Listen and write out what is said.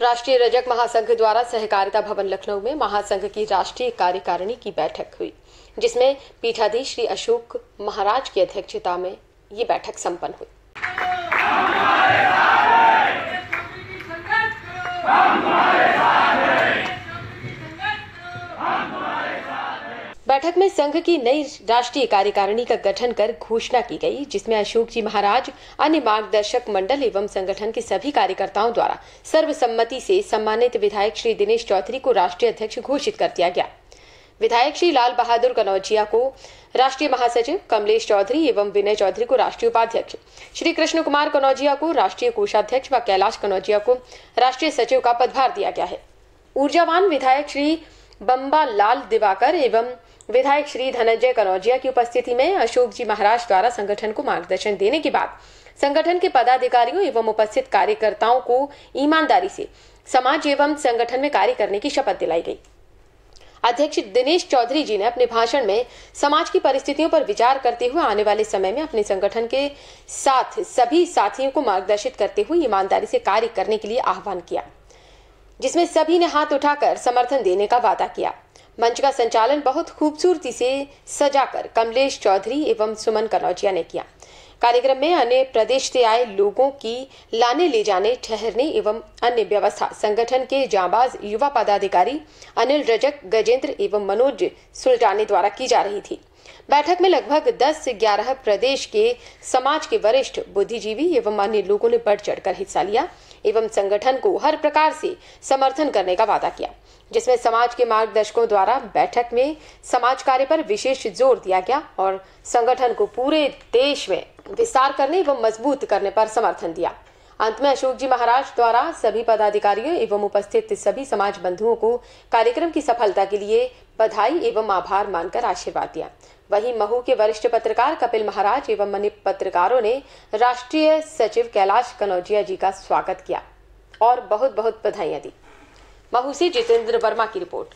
राष्ट्रीय रजक महासंघ द्वारा सहकारिता भवन लखनऊ में महासंघ की राष्ट्रीय कार्यकारिणी की बैठक हुई, जिसमें पीठाधीश श्री अशोक महाराज की अध्यक्षता में ये बैठक संपन्न हुई। बैठक में संघ की नई राष्ट्रीय कार्यकारिणी का गठन कर घोषणा की गई, जिसमें अशोक जी महाराज, अन्य मार्गदर्शक मंडल एवं संगठन के सभी कार्यकर्ताओं द्वारा सर्वसम्मति से सम्मानित विधायक श्री दिनेश चौधरी को राष्ट्रीय अध्यक्ष घोषित कर दिया गया। विधायक श्री लाल बहादुर कनौजिया को राष्ट्रीय महासचिव, कमलेश चौधरी एवं विनय चौधरी को राष्ट्रीय उपाध्यक्ष, श्री कृष्ण कुमार कनौजिया को राष्ट्रीय कोषाध्यक्ष व कैलाश कनौजिया को राष्ट्रीय सचिव का पदभार दिया गया है। ऊर्जावान विधायक श्री बम्बा लाल दिवाकर एवं विधायक श्री धनंजय कनौजिया की उपस्थिति में अशोक जी महाराज द्वारा संगठन को मार्गदर्शन देने के बाद संगठन के पदाधिकारियों एवं उपस्थित कार्यकर्ताओं को ईमानदारी से समाज एवं संगठन में कार्य करने की शपथ दिलाई गई। अध्यक्ष दिनेश चौधरी जी ने अपने भाषण में समाज की परिस्थितियों पर विचार करते हुए आने वाले समय में अपने संगठन के साथ सभी साथियों को मार्गदर्शित करते हुए ईमानदारी से कार्य करने के लिए आह्वान किया, जिसमें सभी ने हाथ उठाकर समर्थन देने का वादा किया। मंच का संचालन बहुत खूबसूरती से सजाकर कमलेश चौधरी एवं सुमन कनौजिया ने किया। कार्यक्रम में अन्य प्रदेश से आए लोगों की लाने ले जाने, ठहरने एवं अन्य व्यवस्था, संगठन के जाबाज, युवा पदाधिकारी, अनिल रजक, गजेंद्र एवं मनोज सुल्टाने द्वारा की जा रही थी। बैठक में लगभग 10 से 11 प्रदेश के समाज के वरिष्ठ बुद्धिजीवी एवं अन्य लोगों ने बढ़ चढ़कर हिस्सा लिया एवं संगठन को हर प्रकार से समर्थन करने का वादा किया, जिसमें समाज के मार्गदर्शकों द्वारा बैठक में समाज कार्य पर विशेष ज़ोर दिया गया और संगठन को पूरे देश में विस्तार करने एवं मज़बूत करने पर समर्थन दिया। अंत में अशोक जी महाराज द्वारा सभी पदाधिकारियों एवं उपस्थित सभी समाज बंधुओं को कार्यक्रम की सफलता के लिए बधाई एवं आभार मानकर आशीर्वाद दिया। वहीं महू के वरिष्ठ पत्रकार कपिल महाराज एवं अन्य पत्रकारों ने राष्ट्रीय सचिव कैलाश कनौजिया जी का स्वागत किया और बहुत बहुत बधाइयाँ दी। महू से जितेंद्र वर्मा की रिपोर्ट।